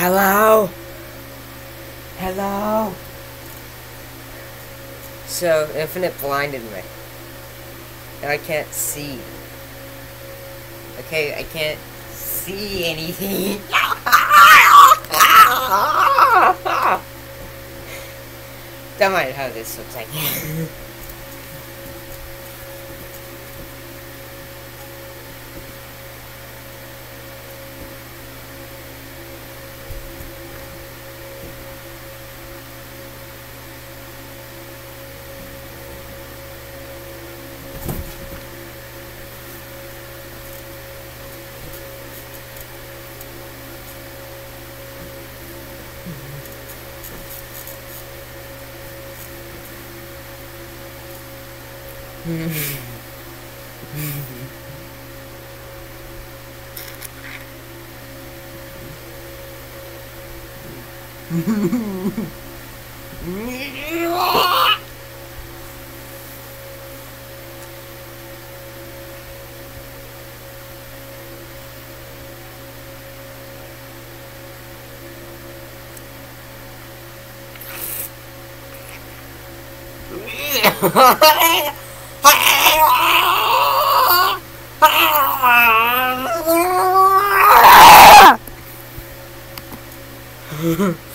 Hello? Hello? So, Infinite blinded me. And I can't see. Okay, I can't see anything. Don't mind how this looks like. Ha ha ha! Mm-hmm.